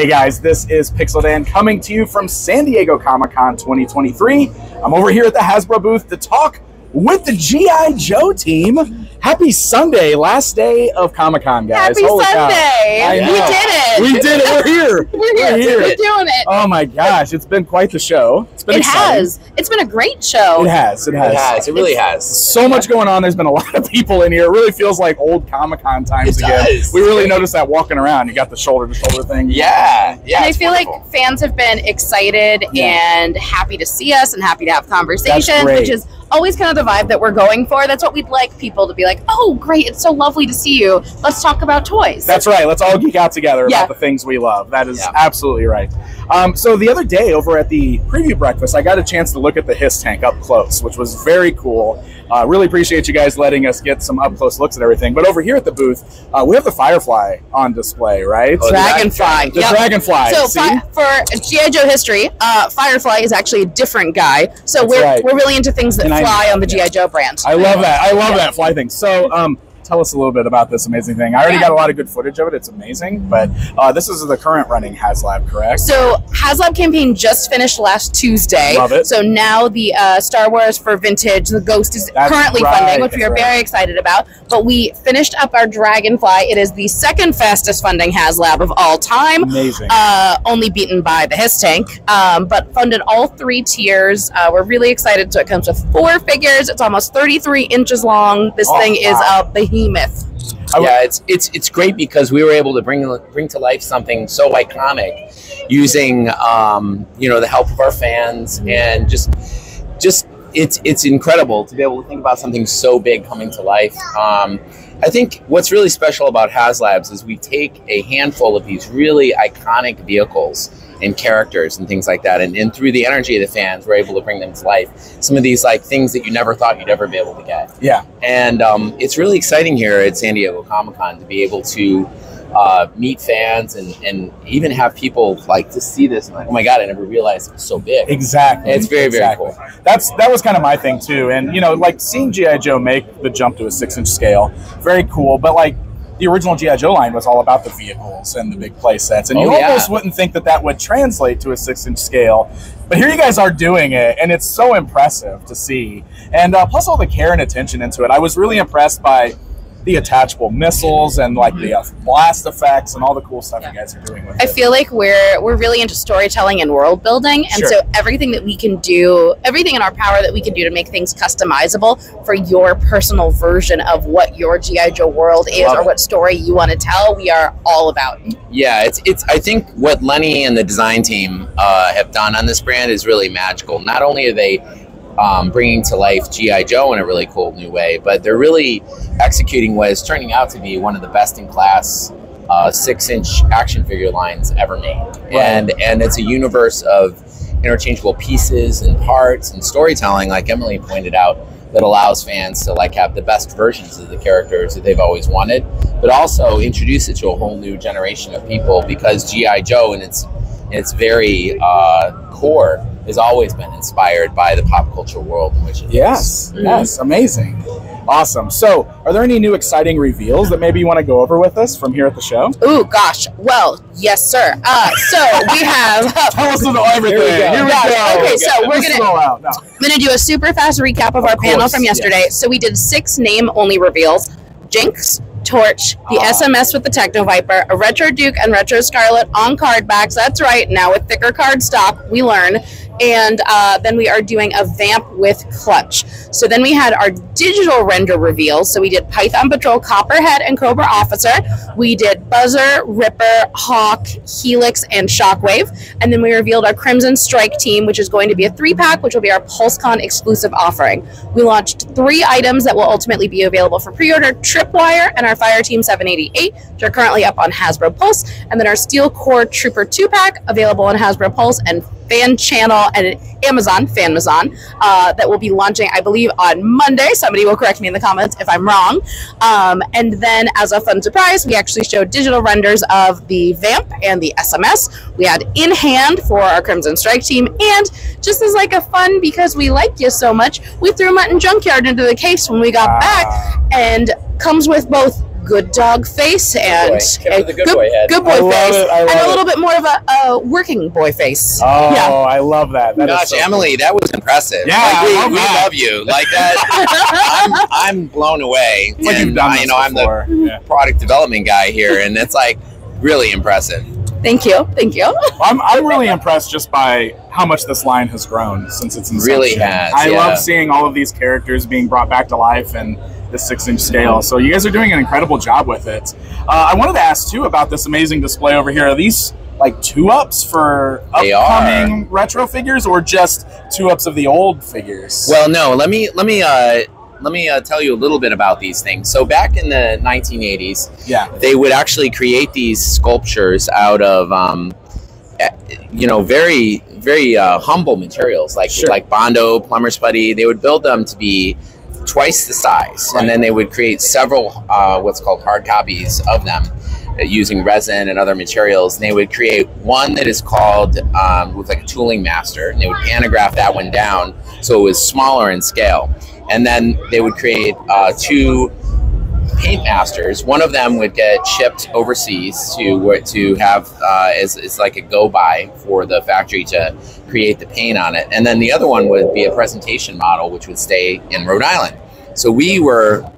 Hey guys, this is Pixel Dan coming to you from San Diego Comic Con 2023. I'm over here at the Hasbro booth to talk with the G.I. Joe team. Happy Sunday, last day of Comic Con, guys. Happy Holy. Sunday! I We did it. We did it. We're here. We're here. We're here. We're doing it. Oh my gosh, it's been quite the show. It's been it exciting. has. It's been a great show. It has. It has. It has. It really has. So much going on. There's been a lot of people in here. It really feels like old Comic Con times It again. does. We really noticed that walking around. You got the shoulder to shoulder thing. Yeah. Yeah. and I feel wonderful. like fans have been excited Yeah. and happy to see us and happy to have conversations, great. which is always kind of the vibe that we're going for. That's what we'd like people to be like, oh, great, it's so lovely to see you. Let's talk about toys. That's right. Let's all geek out together Yeah. about the things we love. That is Yeah. absolutely right. Um, so the other day over at the preview breakfast, I got a chance to look at the Hiss tank up close, which was very cool. Uh, really appreciate you guys letting us get some up close looks at everything. But over here at the booth, uh, we have the Firefly on display, right? Oh, Dragonfly. the Yep. Dragonfly. So fi- for GI Joe history, uh, Firefly is actually a different guy. So That's we're right. we're really into things that And I- fly on the yeah. GI Joe brand. I love that. I love that fly thing. So, um, tell us a little bit about this amazing thing. I already Yeah. got a lot of good footage of it. It's amazing. But uh, this is the current running HasLab, correct? So HasLab campaign just finished last Tuesday. Love it. So now the uh, Star Wars for Vintage, the Ghost is That's currently right, funding, which we are right. very excited about. But we finished up our Dragonfly. It is the second fastest funding HasLab of all time. Amazing. Uh, only beaten by the Hiss Tank, um, but funded all three tiers. Uh, we're really excited. So it comes with four figures. It's almost 33 inches long. This Oh, thing is wow. a behemoth. Would- yeah, it's it's it's great because we were able to bring bring to life something so iconic using um, you know the help of our fans and just just it's it's incredible to be able to think about something so big coming to life. Um, I think what's really special about HasLabs is we take a handful of these really iconic vehicles and characters and things like that, and, and through the energy of the fans, we're able to bring them to life. Some of these like things that you never thought you'd ever be able to get. yeah. And um, it's really exciting here at San Diego Comic Con to be able to uh, meet fans and, and even have people like to see this and like, oh my god, I never realized it was so big. Exactly. It's very, very Exactly. cool. That's that was kind of my thing too. And you know, like seeing GI Joe make the jump to a six inch scale, very cool. But like the original GI Joe line was all about the vehicles and the big play sets, and Oh, you yeah. almost wouldn't think that that would translate to a six inch scale. But here you guys are doing it, and it's so impressive to see. And uh, plus all the care and attention into it. I was really impressed by the attachable missiles and like the uh, blast effects and all the cool stuff you guys are doing with I it. feel like we're we're really into storytelling and world building, and Sure. so everything that we can do, everything in our power that we can do to make things customizable for your personal version of what your GI Joe world is Love or it. what story you want to tell, we are all about. Yeah, it's it's. I think what Lenny and the design team uh, have done on this brand is really magical. Not only are they um, bringing to life GI Joe in a really cool new way, but they're really executing what is turning out to be one of the best in class uh, six-inch action figure lines ever made. And and it's a universe of interchangeable pieces and parts and storytelling, like Emily pointed out, that allows fans to like have the best versions of the characters that they've always wanted, but also introduce it to a whole new generation of people because GI Joe and its in its very uh, core has always been inspired by the pop culture world in which it Yes, lives. yes, amazing. Awesome. So, are there any new exciting reveals that maybe you want to go over with us from here at the show? Ooh, gosh. Well, yes, sir. Uh, so we have. Tell us about everything. Here we go. Here we Gosh, go. okay, so we're gonna- No. I'm going to do a super fast recap of our panel from yesterday. yes. So we did six name only reveals Jinx, Torch, the Ah. SMS with the Techno Viper, a Retro Duke, and Retro Scarlet on card backs. That's right, now with thicker card stock, we learn. And uh, then we are doing a Vamp with Clutch. So then we had our digital render reveals. So we did Python Patrol, Copperhead, and Cobra Officer. We did Buzzer, Ripper, Hawk, Helix, and Shockwave. And then we revealed our Crimson Strike team, which is going to be a three pack, which will be our PulseCon exclusive offering. We launched three items that will ultimately be available for pre order Tripwire and our Fire Team 788, which are currently up on Hasbro Pulse. And then our Steel Corps Trooper 2 pack, available on Hasbro Pulse and Fan Channel and Amazon, Fanmazon, uh, that will be launching, I believe, on Monday. Somebody will correct me in the comments if I'm wrong. Um, and then, as a fun surprise, we actually showed digital renders of the Vamp and the SMS. We had in hand for our Crimson Strike team, and just as like a fun because we like you so much, we threw Mutt and Junkyard into the case when we got Ah. back, and comes with both good dog face and boy. Kept with the good good, boy head. good boy face, and love a it. little bit more of a, a working boy face. Oh, Yeah. I love that. That is Gosh, so Emily, that was impressive. Yeah, Like, we, love we that. love you like that. I'm, I'm blown away. Like and you've done I, you know, I'm the. Mm-hmm. Yeah. product development guy here, and it's like really impressive. Thank you, thank you. I'm, I'm really impressed just by how much this line has grown since its inception. Really has, I yeah. love seeing all of these characters being brought back to life and the six inch scale. So you guys are doing an incredible job with it. Uh, I wanted to ask too about this amazing display over here. Are these like two ups for upcoming retro figures or just two ups of the old figures? Well, no, let me let me uh, let me uh, tell you a little bit about these things. So back in the 1980s, yeah. they would actually create these sculptures out of um, eh, you know very very uh, humble materials like Sure. like bondo plumber's putty they would build them to be twice the size. Right. and then they would create several uh, what's called hard copies of them uh, using resin and other materials. And they would create one that is called um, with like a tooling master. And they would pantograph that one down so it was smaller in scale. And then they would create uh, two paint masters. One of them would get shipped overseas to to have uh, as, as like a go by for the factory to create the paint on it, and then the other one would be a presentation model, which would stay in Rhode Island. So we were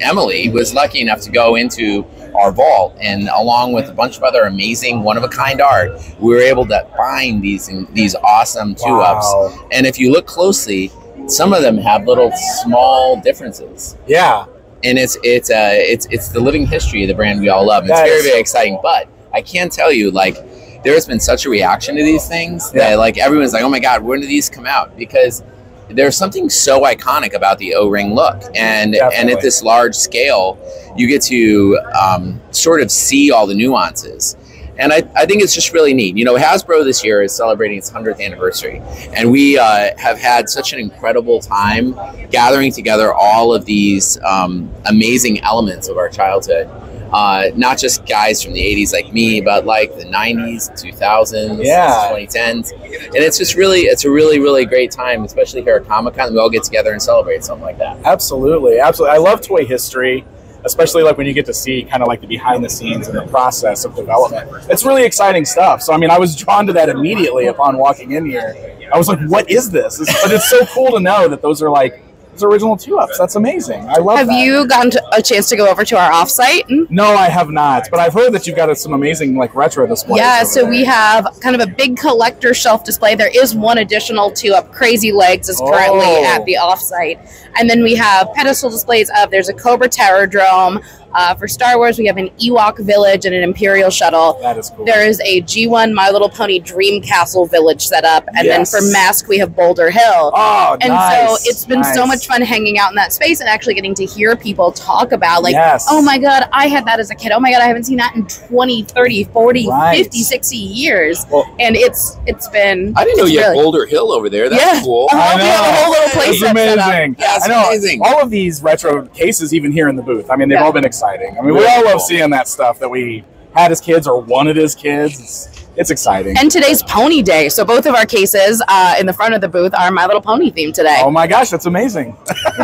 Emily was lucky enough to go into our vault, and along with a bunch of other amazing one of a kind art, we were able to find these these awesome two ups. Wow. And if you look closely, some of them have little small differences Yeah. And it's it's uh it's it's the living history of the brand we all love. It's very very so exciting, but I can tell you like there has been such a reaction to these things Yeah. that like everyone's like, oh my god, when do these come out? Because there's something so iconic about the O-ring look, and and at this large scale, you get to um, sort of see all the nuances. And I, I think it's just really neat. You know, Hasbro this year is celebrating its 100th anniversary. And we uh, have had such an incredible time gathering together all of these um, amazing elements of our childhood. Uh, not just guys from the 80s like me, but like the 90s, 2000s, Yeah. 2010s. And it's just really, it's a really, really great time, especially here at Comic Con. We all get together and celebrate something like that. Absolutely, absolutely. I love toy history, especially like when you get to see kind of like the behind the scenes and the process of development. It's really exciting stuff. So I mean, I was drawn to that immediately upon walking in here. I was like, "What is this?" But it's so cool to know that those are like those original two ups. That's amazing. I love. Have that. you gotten a chance to go over to our offsite? No, I have not. But I've heard that you've got some amazing like retro displays. Yeah, so there. we have kind of a big collector shelf display. There is one additional two up. Crazy Legs is currently Oh. at the offsite. And then we have pedestal displays of there's a Cobra Terror Drome. Uh, for Star Wars, we have an Ewok Village and an Imperial Shuttle. That is cool. There is a G1 My Little Pony Dream Castle Village set up. And Yes. then for Mask, we have Boulder Hill. Oh, And nice, so it's been so much fun hanging out in that space and actually getting to hear people talk about, like, Yes. oh my God, I had that as a kid. Oh my God, I haven't seen that in 20, 30, 40, Right. 50, 60 years. Well- and it's it's been. I didn't know it's you had Boulder Hill over there. That's Yeah. cool. I we have a whole little It's place set up. amazing. Yeah, it's I know. amazing. All of these retro cases, even here in the booth. I mean, they've Yeah. all been exciting. I mean, we Really all love seeing that stuff that we had as kids or wanted as kids. It's, it's exciting. And today's Pony Day. So both of our cases uh, in the front of the booth are My Little Pony themed today. Oh my gosh, that's amazing.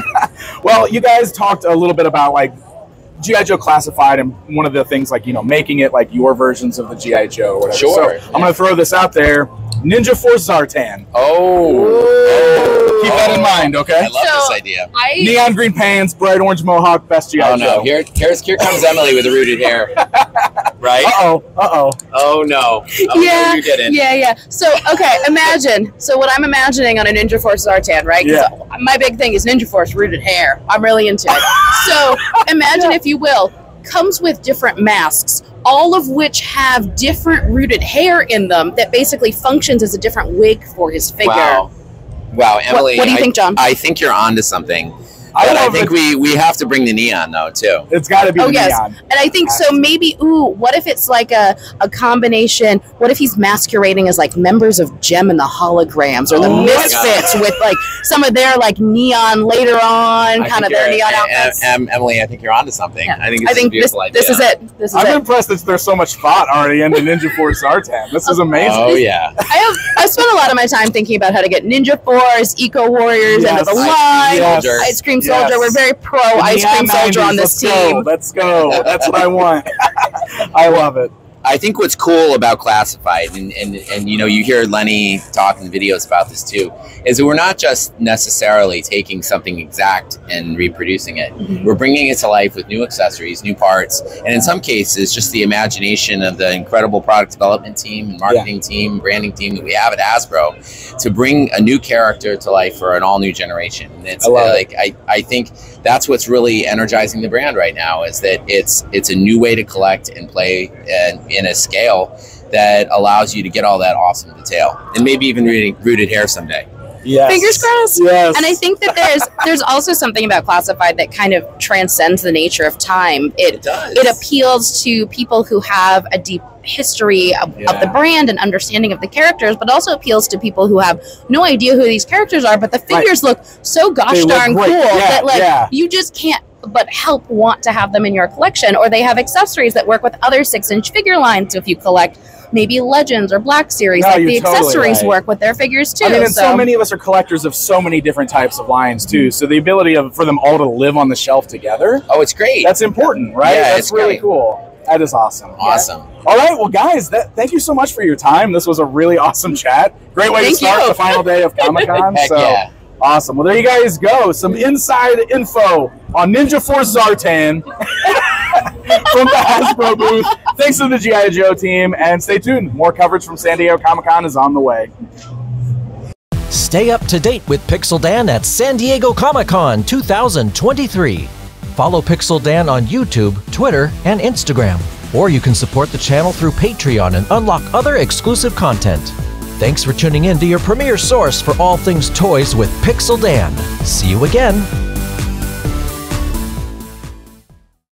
well, you guys talked a little bit about like GI Joe Classified and one of the things like you know making it like your versions of the GI Joe or whatever. Sure, So I'm going to throw this out there. Ninja Force Zartan. Oh. oh, Keep that in mind, okay? I okay? love So- this idea. I Neon green pants, bright orange mohawk, best GI Oh Joe. no! Here, here's here comes Emily with the rooted hair. Right? Uh oh. Uh oh. Oh no! Oh, yeah, no, you didn't. yeah, yeah. So, okay, imagine. So, what I'm imagining on a Ninja Force Zartan, right? Yeah. My big thing is Ninja Force rooted hair. I'm really into it. So, imagine, if you will, comes with different masks, all of which have different rooted hair in them that basically functions as a different wig for his figure. Wow. Wow, Emily. what do you I- think, John? I think you're onto something. I But I think it. we we have to bring the neon though too. It's got to be Oh the yes, neon. and I think so. Maybe ooh, what if it's like a, a combination? What if he's masquerading as like members of Jem and the Holograms or the Oh Misfits with like some of their like neon later on, I kind of their you're- neon Em- outfits. Em- Emily, I think you're onto something. Yeah. I think it's I a think this, beautiful idea. this is it. This is I'm it. impressed that there's so much thought already into Ninja Force Zartan. This is amazing. Oh yeah. I have I spent a lot of my time thinking about how to get Ninja Force, Eco Warriors Yes. into the line, Cream Soldiers. Ice Cream Yes. Soldier. We're very pro Ice Cream Soldier on this let's Go. team. Let's go. That's what I want. I love it. I think what's cool about classified, and, and, and you know, you hear Lenny talk in videos about this too, is that we're not just necessarily taking something exact and reproducing it. We're bringing it to life with new accessories, new parts, and in some cases, just the imagination of the incredible product development team and marketing team, branding team that we have at Hasbro to bring a new character to life for an all new generation. And it's I love uh, like I, I think that's what's really energizing the brand right now is that it's it's a new way to collect and play and in a scale that allows you to get all that awesome detail and maybe even rooted, rooted hair someday. Yes. Fingers crossed. Yes. And I think that there's there's also something about classified that kind of transcends the nature of time. It does. it appeals to people who have a deep history of, of the brand and understanding of the characters, but also appeals to people who have no idea who these characters are. But the figures look so gosh They darn cool Yeah, that like yeah. you just can't but help want to have them in your collection. Or they have accessories that work with other six inch figure lines. So if you collect maybe Legends or Black Series, No, like you're the totally accessories right. work with their figures too. I mean, and so, many of us are collectors of so many different types of lines too. Mm-hmm. So the ability of for them all to live on the shelf together, Oh, it's great. that's important, right? Yeah, that's it's really great. cool. That is awesome. awesome. All right, well, guys, that, thank you so much for your time. This was a really awesome chat. Great way to start you. the final day of Comic Con. So yeah. awesome. Well, there you guys go. Some inside info on Ninja Force Zartan from the Hasbro booth. Thanks to the GI Joe team, and stay tuned. More coverage from San Diego Comic Con is on the way. Stay up to date with Pixel Dan at San Diego Comic Con 2023. Follow Pixel Dan on YouTube, Twitter, and Instagram. Or you can support the channel through Patreon and unlock other exclusive content. Thanks for tuning in to your premier source for all things toys with Pixel Dan. See you again.